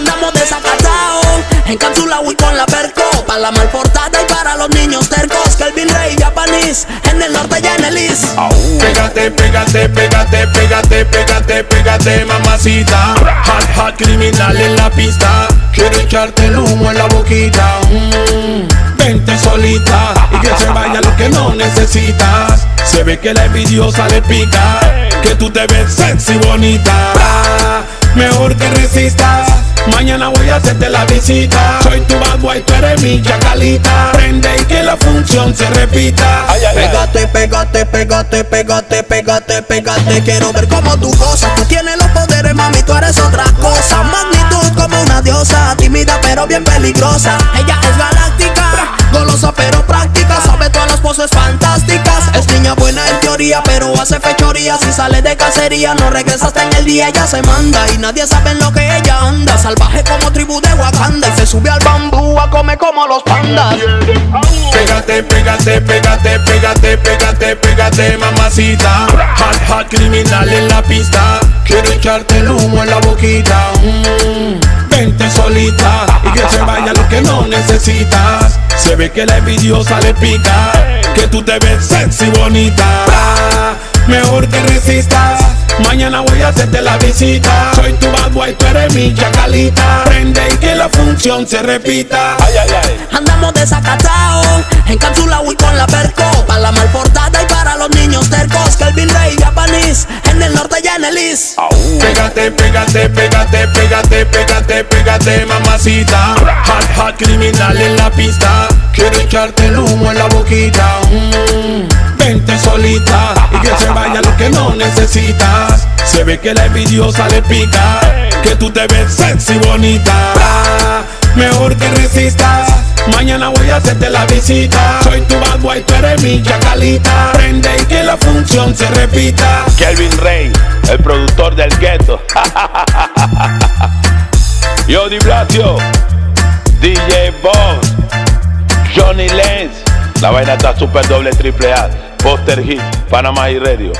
Andamos desacatados, en cápsula y con la perco. Para la malportada y para los niños tercos. Kelvin Rey, Japanese, en el norte ya en el east. Pégate, pégate, pégate, pégate, pégate, pégate, mamacita. Hot, hot, criminal en la pista. Quiero echarte el humo en la boquita. Mm, Vente solita y que se vaya lo que no necesitas. Se ve que la envidiosa le pica. Que tú te ves sexy bonita. Mejor que resistas. Mañana voy a hacerte la visita. Soy tu bad boy, tú eres mi chacalita. Prende y que la función se repita. Pégate, pégate, pégate, pégate, pégate, pégate. Quiero ver cómo tú gozas. Tú tienes los poderes, mami, tú eres otra cosa. Magnitud como una diosa. Tímida pero bien peligrosa. Ella es galáctica, golosa pero práctica. Sabe todas las poses fantásticas. Niña buena en teoría, pero hace fechoría. Si sale de cacería, no regresa en el día. Ella se manda y nadie sabe en lo que ella anda. Salvaje como tribu de Wakanda. Y se sube al bambú a comer como los pandas. Pégate, pégate, pégate, pégate, pégate, pégate, mamacita. Hot, hot, criminal en la pista. Quiero echarte el humo en la boquita. Mm, Vente solita y que se vaya lo que no necesitas. Se ve que la envidiosa le pica. Que tú te ves sexy bonita. Mejor que resistas. Mañana voy a hacerte la visita. Soy tu bad boy, tú eres mi chacalita. Prende y que la función se repita. Ay, ay, ay. Andamos desacatados, en cápsula y con la perco. Para la malportada y para los niños tercos. Kelvin Rey, Japanese, en el norte ya en el east. Pégate, pégate, pégate, pégate, pégate, pégate, mamacita. Hot, hot, criminal en la pista. Quiero echarte el humo en la boquita. Mm, Vente solita y que se vaya lo que no necesitas. Se ve que la envidiosa le pica. Que tú te ves sexy bonita. Mejor que resistas. Mañana voy a hacerte la visita. Soy tu bad boy, tú eres mi chacalita. Prende y que la función se repita. Kelvin Rey, el productor del gueto. Yo Di Blasio, DJ Boss, La vaina está super doble triple A. Poster Hit, Panamá y Radio.